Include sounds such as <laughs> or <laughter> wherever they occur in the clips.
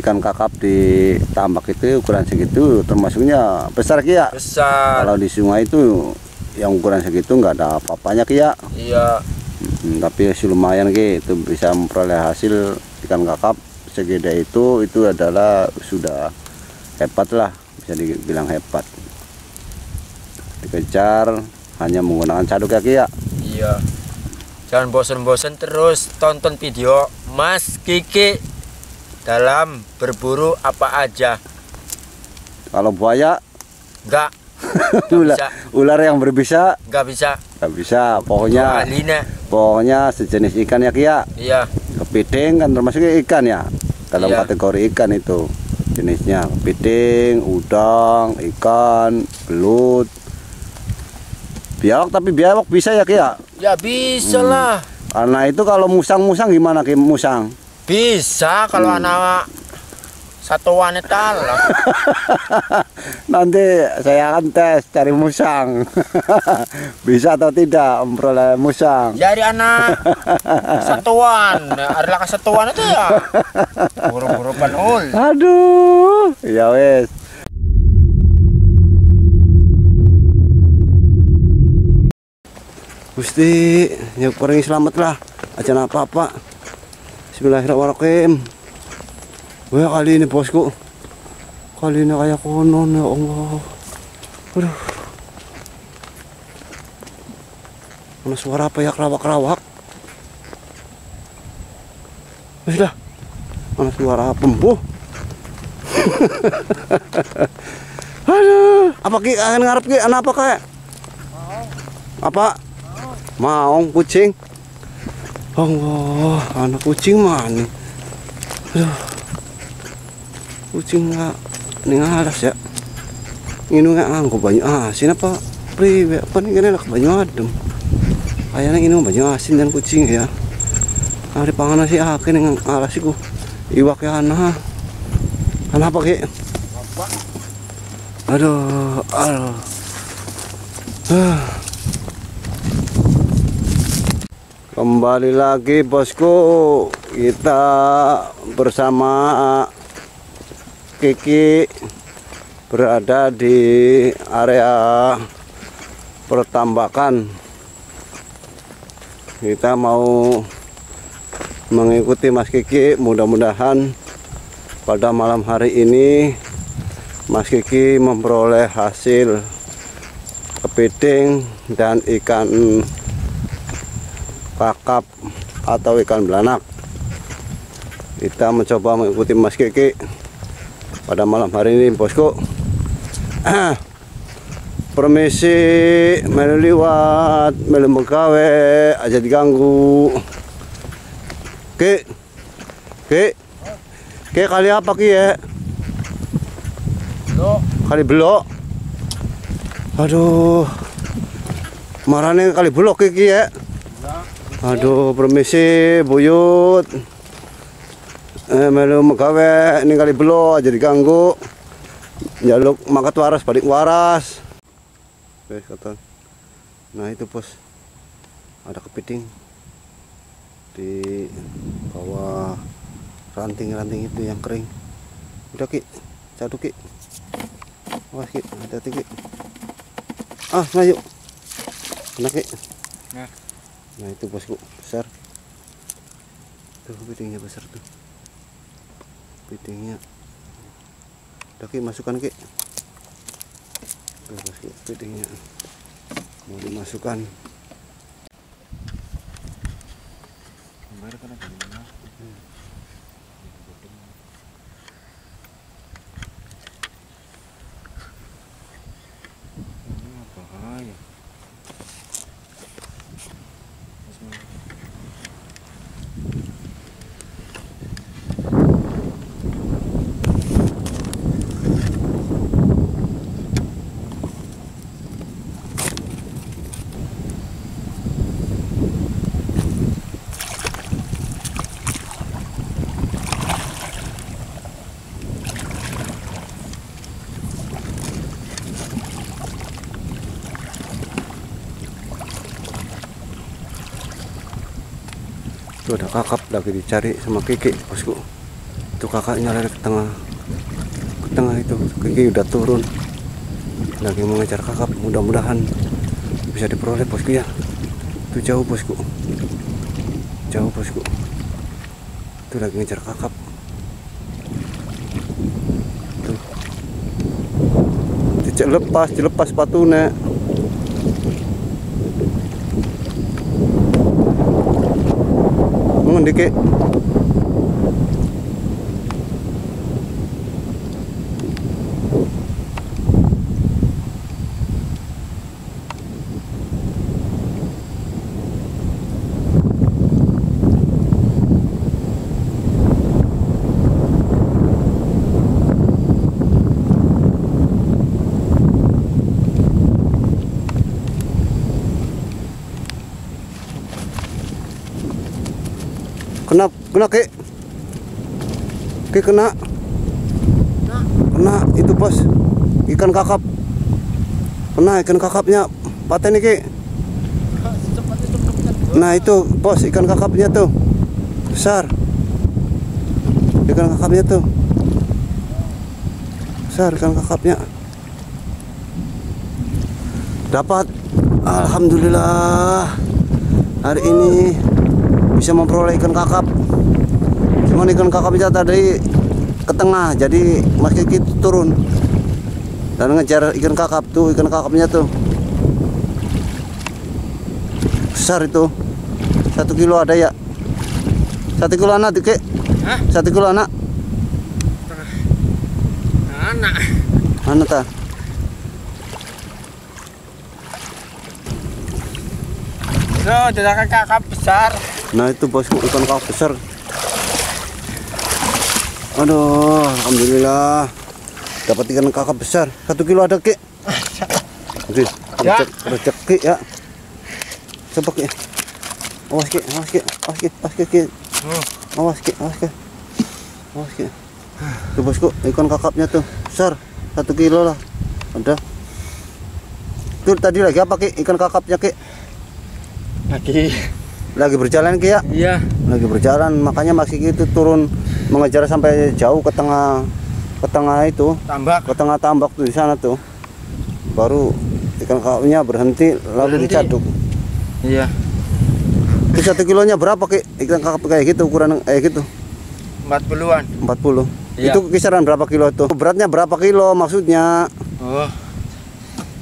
ikan kakap di tambak itu ukuran segitu termasuknya besar kia. besar Kalau di sungai itu yang ukuran segitu nggak ada apa-apanya kia. iya Hmm, tapi masih lumayan ki itu bisa memperoleh hasil ikan kakap segede itu itu adalah sudah hebat lah bisa dibilang hebat. Dikejar hanya menggunakan caduk ya ki ya. iya jangan bosan-bosan terus tonton video Mas Kiki dalam berburu apa aja? Kalau buaya? Enggak. <laughs> Ular, bisa. ular yang berbisa? Enggak bisa. Nggak bisa. Pokoknya Alina pokoknya sejenis ikan ya kia iya. Kepiting kan termasuk ikan ya? Dalam Iya. kategori ikan itu jenisnya. Kepiting udang ikan belut. Biawak tapi biawak bisa ya kia ya? Bisa Hmm. lah karena itu kalau musang-musang gimana ki musang bisa kalau Hmm. anak satu wanita lah <laughs> nanti saya akan tes cari musang <laughs> bisa atau tidak memperoleh musang jadi anak <laughs> satuan adalah kesatuan itu ya buru-buru penul Aduh, ya wes. Gusti, ya kurang selamat lah. Aja apa-apa. Bismillahirrahmanirrahim. Wah kali ini bosku. Kali ini kayak konon ya Allah. Aduh. Mana suara apa ya kerawak-kerawak? Wes lah. Mana suara pembuh? <laughs> Aduh, apa ki akan ngarep ki anak apa kayak? Apa? Mau kucing. Allah, anak kucing mana? Aduh. Kucing nggak ning alas ya. Ini nggak nganggo banyak asin apa? Priwe apa nih kene banyak adem. Kayaknya ini banyak asin dan kucing ya. Hari panganan sih akhir yang alas iku. Iwak ya anak. Kenapa ki? Aduh, aduh. Ah. Kembali lagi bosku, kita bersama Kiki berada di area pertambakan. Kita mau mengikuti Mas Kiki, mudah-mudahan pada malam hari ini Mas Kiki memperoleh hasil kepiting dan ikan kakap atau ikan belanak. Kita mencoba mengikuti Mas Kiki pada malam hari ini bosku. <clears throat> Permisi melu liwat melu aja diganggu. Ki Ki Ki kali apa Ki ya? Kali belok? Aduh marane kali belok iki ya aduh permisi buyut eh melu megawe ini kali belok aja diganggu. Jaluk makat waras balik waras. Oke, kata nah itu bos. Ada kepiting. Di bawah ranting-ranting itu yang kering. Udah ki. Satu ki. Awas Ki, hati-hati Ki. Ah, nah. Kena Ki. Nah. Nah itu bosku, besar. Tuh pitingnya besar tuh. Pitingnya. Ki, masukkan Ki. Tuh bosku, pitingnya. Mau dimasukkan. Tuh ada kakap lagi dicari sama Kiki, bosku. Itu kakaknya lari ke tengah. Ke tengah itu. Kiki udah turun. Lagi mengejar kakap. Mudah-mudahan bisa diperoleh bosku ya. Itu jauh bosku. Jauh bosku. Itu lagi ngejar kakap. Dicek lepas, dilepas sepatunya. Ngendi Ki? Kena, Ki. Ki kena. Kena itu bos. Ikan kakap. Kena ikan kakapnya. Paten nih Ki. Nah itu bos ikan kakapnya tuh. Besar. Ikan kakapnya tuh. Besar ikan kakapnya. Dapat. Alhamdulillah. Hari ini bisa memperoleh ikan kakap. Cuman ikan kakapnya tadi ke tengah, jadi Mas Kiki turun dan ngejar ikan kakap tuh, ikan kakapnya tuh besar itu, satu kilo ada ya, satu kilo anak tuh Hah? satu kilo anak, Anak. mana ta? So, jadikan kakap besar. Nah itu bosku ikan kakap besar. Aduh, alhamdulillah dapat ikan kakap besar. Satu kilo ada ki. Oke, Ya. rezek, rezeki ya. Coba ki. Awas ki, awas ki, awas ki, awas ki. Oh. awas ki, awas ki, awas ki. Tuh bosku, ikan kakapnya tuh besar, satu kilo lah. Ada. Tuh tadi lagi apa ki? Ikan kakapnya ki? Lagi. Lagi berjalan ki ya? Iya. lagi berjalan makanya Mas Kiki itu turun mengejar sampai jauh ke tengah ke tengah itu Tambak. ke tengah tambak tuh di sana tuh baru ikan kakapnya berhenti lalu Berhenti. dicaduk Iya. itu satu kilonya berapa ki ikan kakap kayak gitu ukuran kayak gitu 40-an. 40 Iya. itu kisaran berapa kilo itu beratnya berapa kilo maksudnya Oh.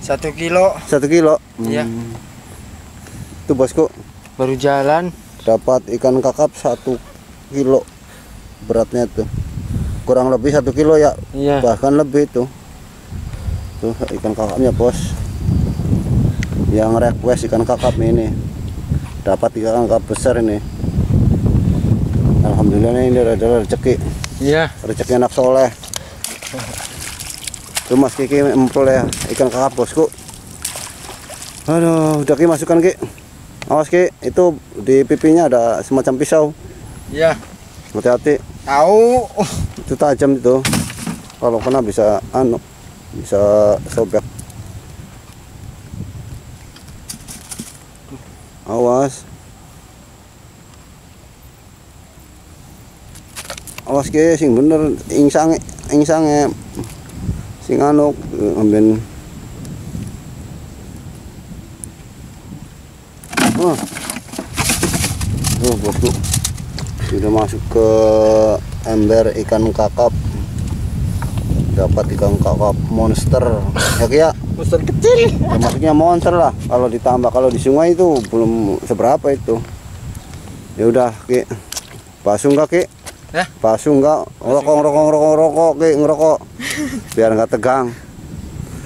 Satu kilo satu kilo Iya. Hmm. itu bosku baru jalan. dapat ikan kakap satu kilo beratnya tuh kurang lebih satu kilo ya. Iya. bahkan lebih tuh tuh ikan kakapnya bos. Yang request ikan kakap ini. Dapat ikan kakap besar ini. Alhamdulillah ini adalah rezeki. Iya. rezeki anak soleh. Tuh mas Kiki memperoleh ikan kakap bosku aduh udah Ki masukkan Ki. Awas Ki. Itu di pipinya ada semacam pisau. Iya. Hati-hati Tahu. itu tajam itu. Kalau kena bisa anu bisa sobek. Awas. Awas ke sing bener ingsange ingsange sing anu amben. Oh oh bosku masuk ke ember ikan kakap. Dapat ikan kakap monster. Ya Ki, ya? Monster kecil. Ya, maksudnya monster lah. Kalau ditambah kalau di sungai itu belum seberapa itu. Ya udah ki. Pasung nggak ki? Hah? pasung nggak? Rokok rokok rokok rokok ki ngerokok. Biar nggak tegang.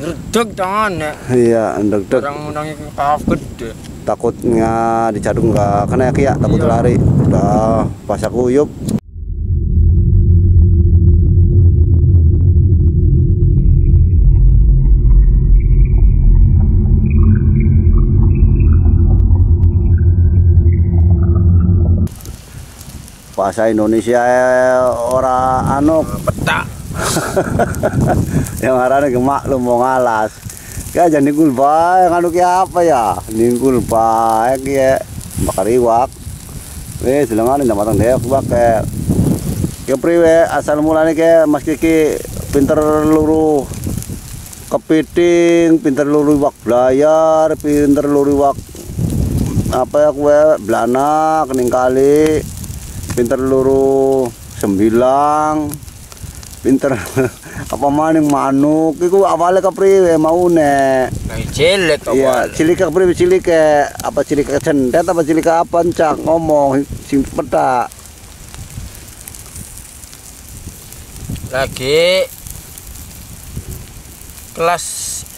Ngerdek jangan ya. iya deg deg Orang kakap gede. Takutnya dicaduk nggak kena ya ki ya? Takut Iya. lari. Udah pas aku yuk bahasa Indonesia eh, ora anu. Petak. <laughs> yang arane ke maklum mau ngalas ya jangan ningkul bae nganu ki apa ya? Ningkul bae ki ya bakar iwak. Wis lengan ndak matang dek bae priwe asal mulane ke Mas Kiki pinter luru kepiting, pinter luru wak blayar, pinter luru wak apa ya kue belanak ning kali pinter luru sembilang pinter. <laughs> Apa maning manuk? Iku awalnya kepriwe mau nek jelek Iya, cilik kepriwe cilik ke apa cilik cendet apa cilik apa cak ngomong sing petak. Lagi. Kelas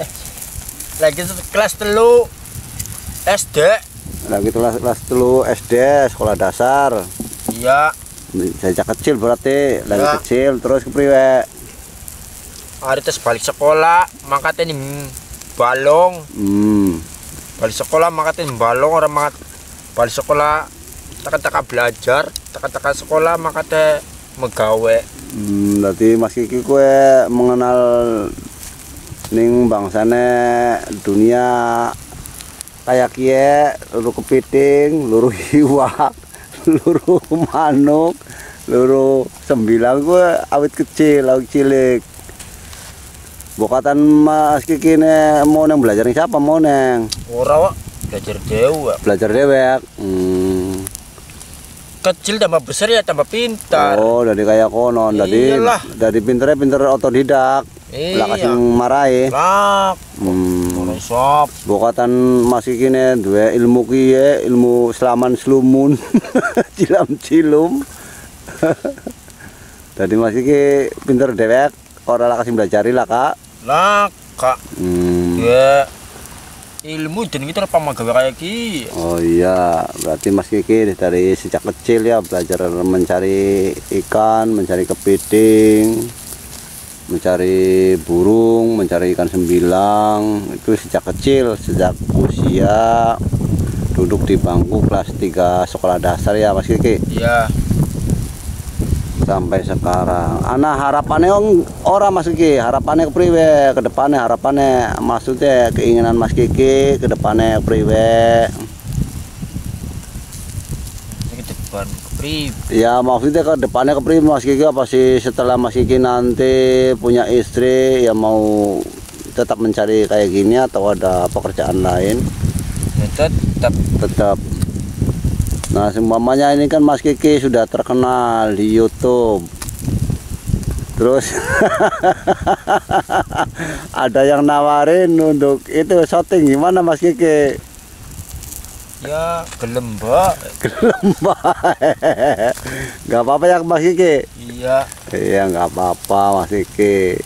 eh lagi kelas telu SD. lagi kelas kelas telu SD sekolah dasar. Iya, sejak kecil berarti lagi Ya. kecil terus kepriwe hari tes balik sekolah mangkatnya nih balong. Hmm. Balik sekolah mangkatnya balong orang mangkat balik sekolah taka-taka belajar taka-taka sekolah mangkatnya megawe. Hmm, berarti Mas Kiki kue mengenal ning bangsane dunia kayak kie luru kepiting, luru <laughs> hiwak, luru manuk, luru sembilan gue awit kecil, awit cilik. Bokatan Mas Kiki ne mau neng belajar nih siapa mau neng ora wak belajar dewa belajar dewek. Hmm. kecil tambah besar ya tambah pintar Oh, dari kayak konon, dari dari pinternya pinter otodidak. Iya. Lah kasih marahi. lah Hmm. Orang sop Bokatan masih kini dua ilmu kiye, ilmu selaman selumun, <laughs> cilam cilum. Tadi <laughs> masih ki pinter dewek, orang lah kasih belajari lah kak. lah kak Hmm. ya ilmu dan kita apa magawe kayak ki Oh iya, berarti Mas Kiki dari sejak kecil ya belajar mencari ikan, mencari kepiting, mencari burung, mencari ikan sembilang. Itu sejak kecil, sejak usia duduk di bangku kelas 3 sekolah dasar ya Mas Kiki ya sampai sekarang. Ana harapannya ong- ora Mas Kiki, harapannya kepriwe ke depannya harapannya maksudnya keinginan Mas Kiki ke depannya kepriwe. ini pri Ya maksudnya ke depannya ke Mas Kiki apa sih? Setelah Mas Kiki nanti punya istri ya mau tetap mencari kayak gini atau ada pekerjaan lain? Ya tetap. Tetap. Nah semuanya ini kan Mas Kiki sudah terkenal di YouTube. Terus <laughs> ada yang nawarin untuk itu syuting gimana Mas Kiki? Ya gelem mbak Gak <laughs> apa-apa ya Mas Kiki? iya Iya nggak apa-apa Mas Kiki.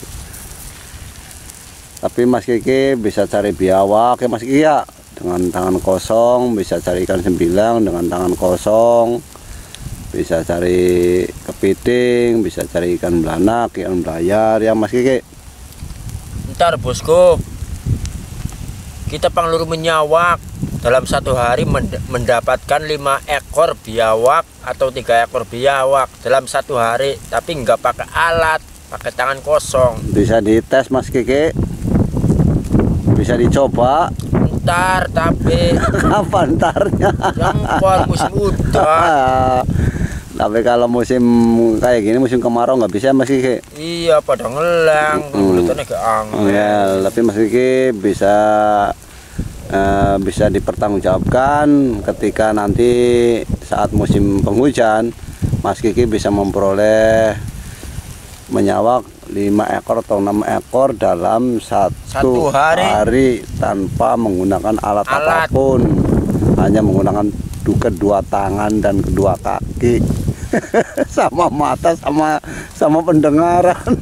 Tapi Mas Kiki bisa cari biawak ya Mas Kiki ya. Dengan tangan kosong bisa cari ikan sembilang dengan tangan kosong. Bisa cari kepiting, bisa cari ikan belanak, ikan belayar ya Mas Kiki. ntar bosku kita pangluru menyawak dalam satu hari mend- mendapatkan lima ekor biawak atau tiga ekor biawak dalam satu hari tapi nggak pakai alat pakai tangan kosong Bisa dites Mas Kiki. Bisa dicoba. ntar tapi <laughs> Kapan tarnya? yang kual musim udah <laughs> Tapi kalau musim kayak gini musim kemarau nggak bisa Mas Kiki. iya pada ngelang Hmm. mulutnya angin Ya, tapi Mas Kiki bisa eh, bisa dipertanggungjawabkan ketika nanti saat musim penghujan Mas Kiki bisa memperoleh menyawak 5 ekor atau 6 ekor dalam satu, Satu hari. tanpa menggunakan alat, Alat. apa pun hanya menggunakan du- kedua tangan dan kedua kaki <laughs> sama mata sama sama pendengaran <laughs>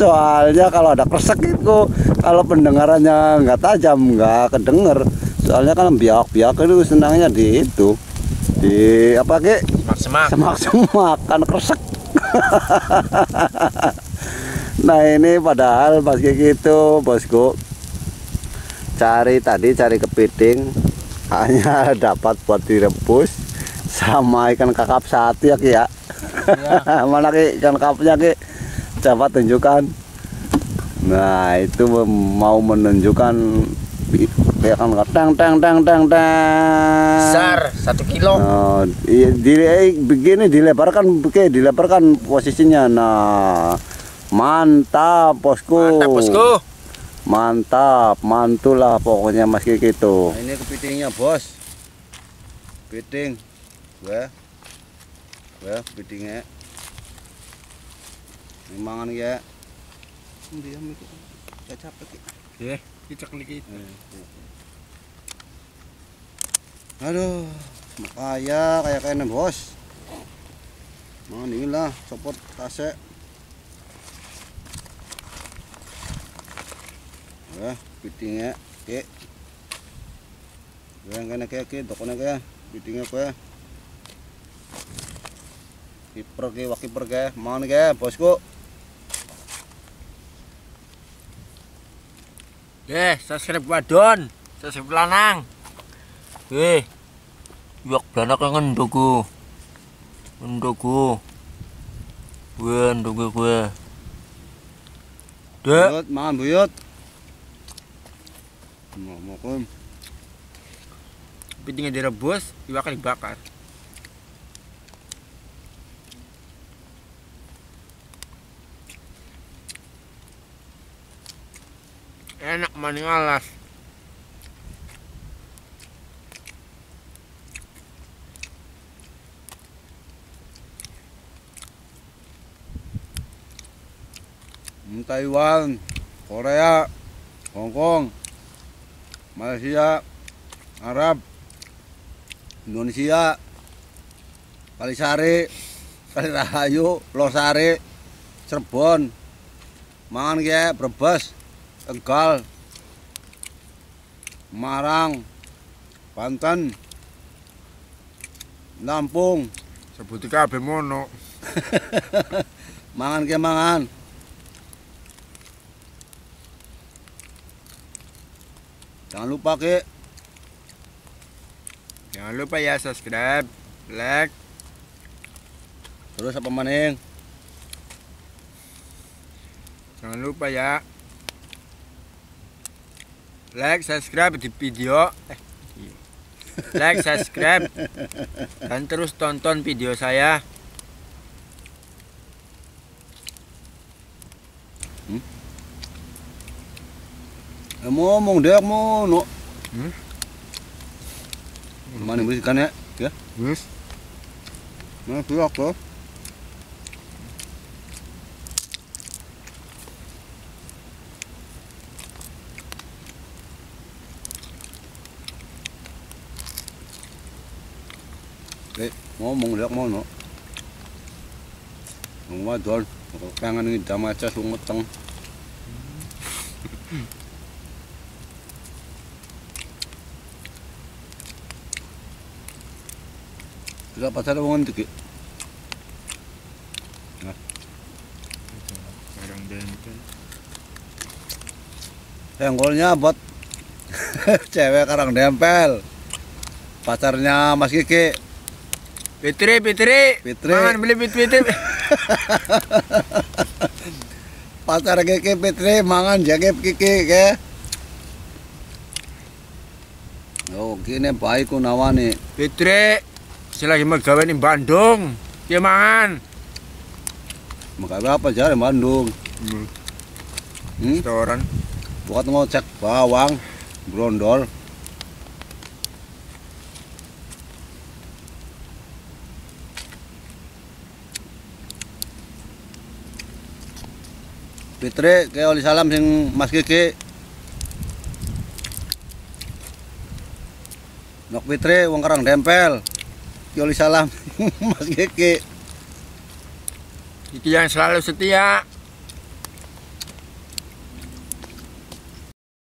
soalnya kalau ada kresek itu kalau pendengarannya nggak tajam nggak kedenger. Soalnya kan biak-biak itu senangnya di itu di apa ke semak-semak. Semak-semak kan kresek <laughs> nah ini padahal pas kayak gitu bosku cari tadi cari kepiting hanya <laughs> dapat buat direbus sama ikan kakap satu ya Ki ya. Iya. <laughs> mana ki ikan kakapnya ki coba tunjukkan nah itu mau menunjukkan kayak kan tang tang tang tang tang. besar satu kilo Nah, iya, di, eh, begini dilebarkan, begini dilebarkan posisinya. Nah, mantap bosku. mantap bosku Mantap, mantul lah pokoknya Mas Kiki itu. Nah, ini kepitingnya bos. Piting, gue, gue pitingnya. Mangan ya. Diam itu, gak capek. Ya kita klik Eh, Aduh, makanya kayak kayaknya bos. Nah, inilah copot kase. Wah, pitingnya, ke. Yang kena kayak ke, tokonya kayak, pitingnya kayak. Kiper ke, wakiper ke, mana ke, bosku. Eh, subscribe wadon, subscribe lanang. Eh, yok belanak yang ngendoku. Ngendoku. Gue ngendoku gue. Dek, Buyut, mangan buyut. Mau pitingnya direbus, iwaknya dibakar. Enak maning alas. Taiwan, Korea, Hong Kong, Malaysia, Arab, Indonesia, Kalisari, Kalirahayu, Losari, Cirebon, mangan ya, Brebes, Tegal, Marang, Banten, Lampung, Sebuti kabeh mono. <laughs> mangan ke mangan. Jangan lupa ke Jangan lupa ya subscribe, like, terus apa maning? jangan lupa ya like, subscribe di video. Eh, iya. like, subscribe, dan terus tonton video saya. Eh, ngomong deh mau no. Hmm? Mana berikan ya? Ya, Yes. mana tuh aku? Eh, ngomong mau no. Ngomong wadon, kangen ini damaca sungeteng. Sudah pasar wong iki. Barang dempel. Senggolnya buat <laughs> cewek karang dempel. Pacarnya Mas Kiki. Fitri, Fitri, Fitri. Mangan beli Fit- Fitri. Pacar Kiki Fitri mangan jagep Kiki ke. Oh, kini baik ku nawani. Fitri, selagi megawe di Bandung, dia mangan. Makabe apa jare Bandung? Hmm. Hmm? Restoran. Buat ngocek bawang, brondol. Fitri, kayak oli salam sing Mas Kiki. Nok Fitri, wong karang dempel. Ki oli salam <laughs> Mas Kiki. Iki yang selalu setia.